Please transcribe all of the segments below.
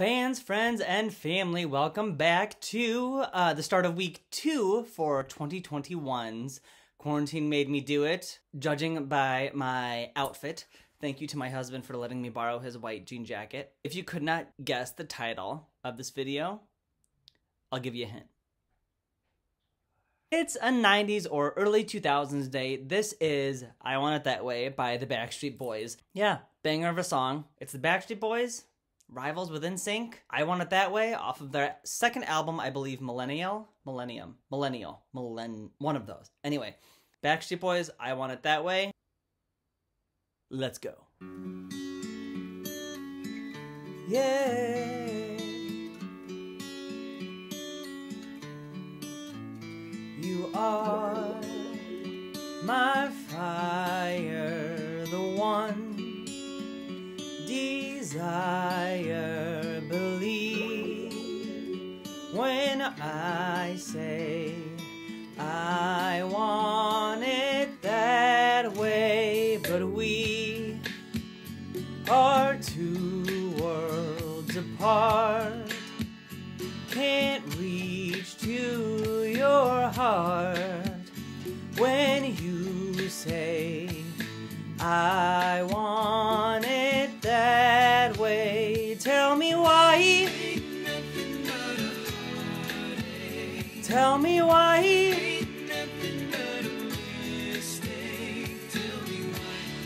Fans, friends, and family, welcome back to uh, the start of week two for 2021's Quarantine Made Me Do It. Judging by my outfit, thank you to my husband for letting me borrow his white jean jacket. If you could not guess the title of this video, I'll give you a hint. It's a 90s or early 2000s day. This is I Want It That Way by the Backstreet Boys. Yeah, banger of a song. It's the Backstreet Boys Rivals with NSYNC. I Want It That Way off of their second album, I believe Millennial, Millennium, Millennial, Millen, one of those. Anyway, Backstreet Boys, I Want It That Way. Let's go. Yeah. You are my fire, the one desire. Believe when I say I want it that way, but we are two worlds apart. Can't reach to your heart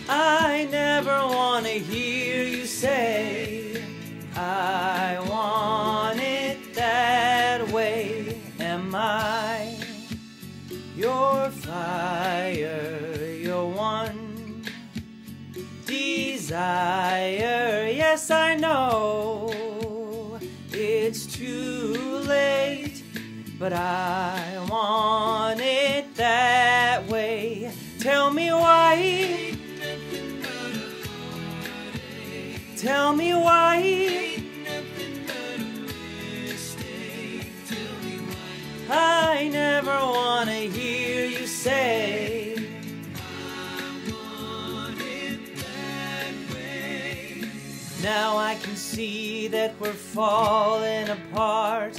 I never want to hear you say I want it that way. Am I your fire, your one desire? Yes, I know it's too late, but I want it that way. Tell me why. Tell me why. I never want to hear you say. Now I can see that we're falling apart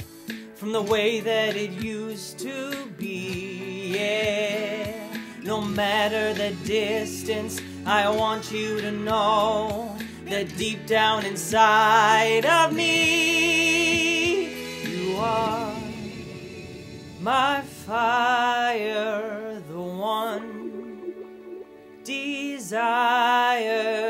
from the way that it used to be. Yeah. No matter the distance, I want you to know that deep down inside of me, you are my fire, the one desire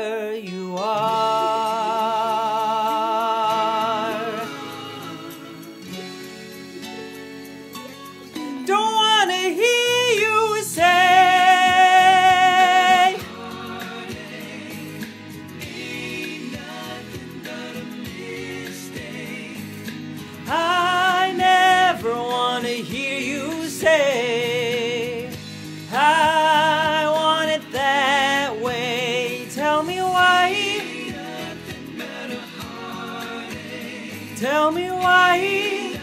Tell me why.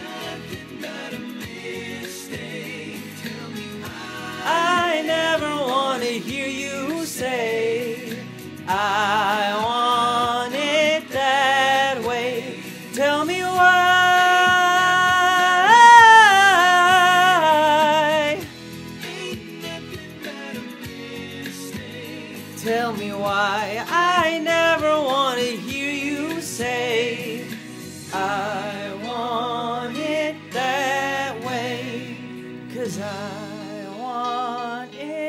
I never wanna hear you say I Cause I want it